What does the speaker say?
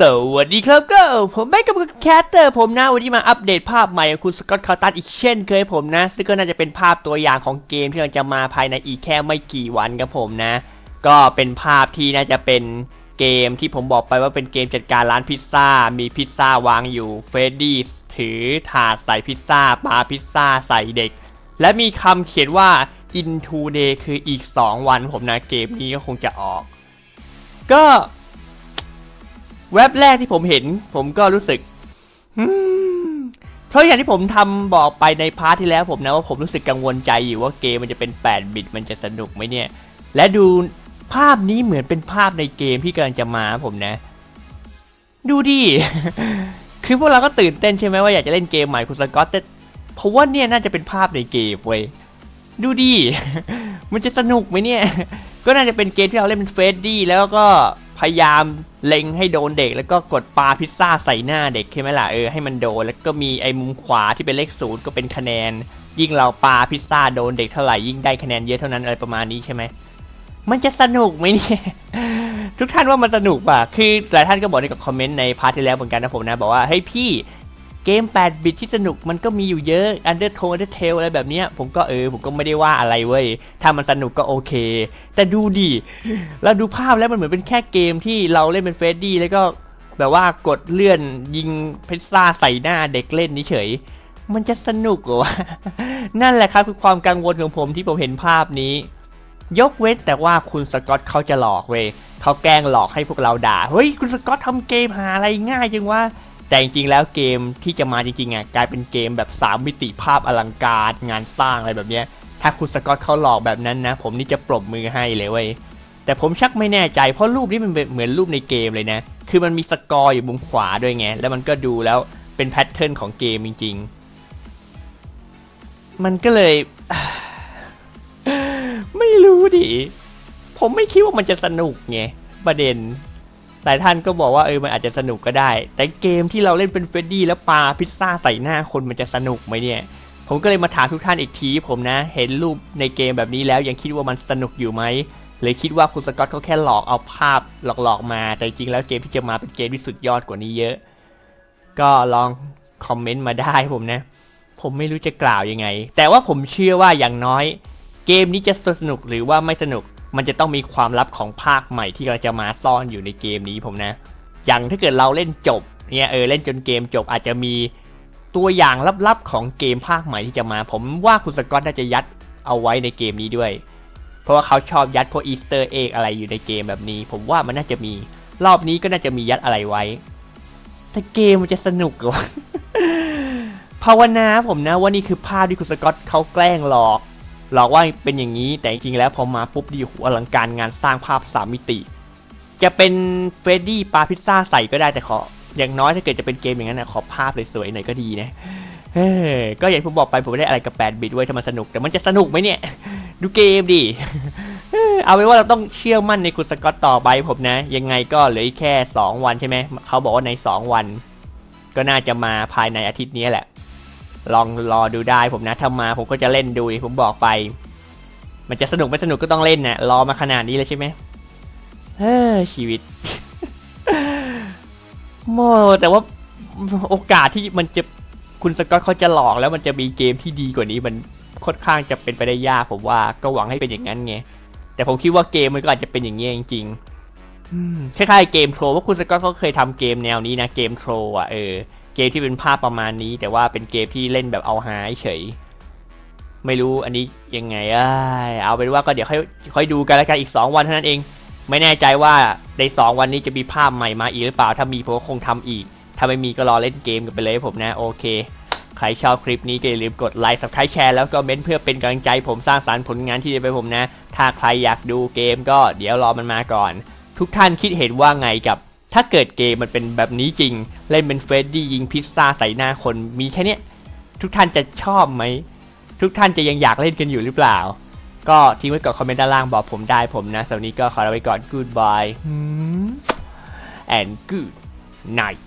สวัสดีครับก็ผมแม่กับแคสเตอร์ผมนะวันนี้มาอัปเดตภาพใหม่ของคุณสกอตคาวธอนอีกเช่นเคยผมนะ ซึ่งก็น่าจะเป็นภาพตัวอย่างของเกมที่กำลังจะมาภายในอีกแค่ไม่กี่วันครับผมนะ ก็เป็นภาพที่น่าจะเป็นเกมที่ผมบอกไปว่าเป็นเกมจัดการร้านพิซซ่า มีพิซซ่าวางอยู่เฟรดดี้ถือถาดใส่พิซซ่าปาพิซซ่าใส่เด็ก และมีคำเขียนว่า in 2 day คืออีก 2 วันผมนะเกมนี้ก็คงจะออก ก็ เว็บแรกที่ผมเห็น ผมก็รู้สึกเพราะอย่างที่ผมทำบอกไปในพาร์ทที่แล้วผมนะว่าผมรู้สึกกังวลใจอยู่ว่าเกมมันจะเป็น 8 บิตมันจะสนุกไหมเนี่ย และดูภาพนี้เหมือนเป็นภาพในเกมที่กำลังจะมาผมนะ ดูดิ คือพวกเราก็ตื่นเต้นใช่ไหมว่าอยากจะเล่นเกมใหม่คุณสกอตแต่เพราะว่าเนี่ยน่าจะเป็นภาพในเกมเว้ย ดูดิ มันจะสนุกไหมเนี่ย ก็น่าจะเป็นเกมที่เราเล่นเป็นเฟรดดี้แล้วก็พยายามเล็งให้โดนเด็กแล้วก็กดปาพิซซ่าใส่หน้าเด็กใช่ไหมล่ะเออให้มันโดนแล้วก็มีไอ้มุมขวาที่เป็นเลขศูนย์ก็เป็นคะแนน ยิ่งเราปาพิซซ่าโดนเด็กเท่าไหร่ยิ่งได้คะแนนเยอะเท่านั้นอะไรประมาณนี้ใช่ไหมมันจะสนุกไหมเนี่ยทุกท่านว่ามันสนุกป่ะ คือหลายท่านก็บอกในกับคอมเมนต์ใน part ที่แล้วเหมือนกันนะผมนะ บอกว่าเฮ้ยพี่ เกม 8 บิตที่สนุกมันก็มีอยู่เยอะ Undertale Undertale อะไรแบบเนี้ยผมก็เออ ผมก็ไม่ได้ว่าอะไรเว้ย ถ้ามันสนุกก็โอเค แต่ดูดิ เราดูภาพแล้วมันเหมือนเป็นแค่เกมที่เราเล่นเป็นเฟรดดี้แล้วก็แบบว่ากดเลื่อนยิงพิซซ่าใส่หน้าเด็กเล่นนี่เฉย มันจะสนุกเหรอวะ นั่นแหละครับคือความกังวลของผมที่ผมเห็นภาพนี้ ยกเว้นแต่ว่าคุณสกอตเขาจะหลอกเว้ยเขาแกล้งหลอกให้พวกเราด่า เฮ้ยคุณสกอตทำเกมหาอะไรง่ายจังวะ แต่จริงๆแล้วเกมที่จะมาจริงๆอะกลายเป็นเกมแบบ 3 มิติภาพอลังการงานสร้างอะไรแบบเนี้ย ถ้าคุณสกอตเขาหลอกแบบนั้นนะ ผมนี่จะปรบมือให้เลยเว้ยแต่ผมชักไม่แน่ใจเพราะรูปนี้มันเหมือนรูปในเกมเลยนะ คือมันมีสกอร์อยู่มุมขวาด้วยไง แล้วมันก็ดูแล้วเป็น pattern ของเกมจริง ๆ มันก็เลย ไม่รู้ดิ ผมไม่คิดว่ามันจะสนุกไงประเด็น หลายท่านก็บอกว่าเออมันอาจจะสนุกก็ได้ แต่เกมที่เราเล่นเป็นเฟรดดี้แล้วปาพิซซ่าใส่หน้าคนมันจะสนุกไหมเนี่ย ผมก็เลยมาถามทุกท่านอีกทีผมนะ เห็นรูปในเกมแบบนี้แล้วยังคิดว่ามันสนุกอยู่ไหมเลยคิดว่าคุณสกอตเขาแค่หลอกเอาภาพหลอกๆมา แต่จริงแล้วเกมที่จะมาเป็นเกมที่สุดยอดกว่านี้เยอะ ก็ลองคอมเมนต์มาได้ผมนะ ผมไม่รู้จะกล่าวยังไง แต่ว่าผมเชื่อว่าอย่างน้อย เกมนี้จะสนุกหรือว่าไม่สนุก มันจะต้องมีความลับของภาคใหม่ที่เราจะมาซ่อนอยู่ในเกมนี้ผมนะ อย่างถ้าเกิดเราเล่นจบเนี่ยเออเล่นจนเกมจบอาจจะมีตัวอย่างลับๆของเกมภาคใหม่ที่จะมา ผมว่าคุณสกอตน่าจะยัดเอาไว้ในเกมนี้ด้วย เพราะว่าเขาชอบยัดพวก Easter egg อะไรอยู่ในเกมแบบนี้ ผมว่ามันน่าจะมีรอบนี้ก็น่าจะมียัดอะไรไว้ แต่เกมมันจะสนุกเหรอภาวนาผมนะว่านี่คือภาพที่คุณสกอตเขาแกล้งหลอก หลอกว่าเป็นอย่างนี้แต่จริงแล้วพอมาปุ๊บดีหัวอลังการงานสร้างภาพสามมิติ จะเป็นเฟรดดี้ปาพิซซ่าใส่ก็ได้แต่ขออย่างน้อยถ้าเกิดจะเป็นเกมอย่างนั้นนะขอภาพสวยๆหน่อยก็ดีนะก็อย่างที่ผมบอกไปผมไม่ได้อะไรกับ8บิตเว้ยถ้ามันสนุก แต่มันจะสนุกไหมเนี่ย ดูเกมดิเออเอาเป็นว่าเราต้องเชื่อมั่นในคุณสกอตต่อไปผมนะ ยังไงก็เหลืออีกแค่ 2 วันใช่ไหม เขาบอกว่าใน 2 วัน ก็น่าจะมาภายในอาทิตย์นี้แหละ ลองรอดูได้ผมนะถ้ามาผมก็จะเล่นดูผมบอกไป มันจะสนุกไม่สนุกก็ต้องเล่นนะ่ะรอมาขนาดนี้เลยใช่ไหมเฮ้ยชีวิตโมแต่ว่าโอกาสที่มันจะคุณสกอตเขาจะหลอกแล้วมันจะมีเกมที่ดีกว่านี้มันค่อนข้างจะเป็นไปได้ยากผมว่าก็หวังให้เป็นอย่างนั้นไงแต่ผมคิดว่าเกมมันก็อาจจะเป็นอย่างนี้จริงๆคล้ายๆเกมโทรว่าคุณสกอตเขาเคยทำเกมแนวนี้นะเกมโทรอะเออ เกมที่เป็นภาพประมาณนี้ แต่ว่าเป็นเกมที่เล่นแบบเอาหายเฉย ไม่รู้อันนี้ยังไงอเอาเป็นว่าก็เดี๋ยวค่อยค่อยดูกันแล้วกันอีก 2 วันเท่านั้นเอง ไม่แน่ใจว่าใน 2 วันนี้จะมีภาพใหม่มาอีกหรือเปล่า ถ้ามีผมก็คงทำอีก ถ้าไม่มีก็รอเล่นเกมกันไปเลยผมนะ โอเค ใครชอบคลิปนี้ก็อย่าลืมกดไลค์สับ s ครแชร์แล้วก็เม้นเพื่อเป็นกำลังใจ ผมสร้างสรรค์ผลงานที่ดีไปผมนะ ถ้าใครอยากดูเกมก็เดี๋ยวรอมันมาก่อน ทุกท่านคิดเห็นว่าไงกับ ถ้าเกิดเกมมันเป็นแบบนี้จริง เล่นเป็นเฟรดดี้ยิงพิซซ่าใส่หน้าคนมีแค่เนี้ยทุกท่านจะชอบไหม ทุกท่านจะยังอยากเล่นกันอยู่หรือเปล่า ก็ทิ้งไว้กับคอมเมนต์ด้านล่างบอกผมได้ผมนะสำหรับวันนี้ก็ขอลาไปก่อน goodbye and good night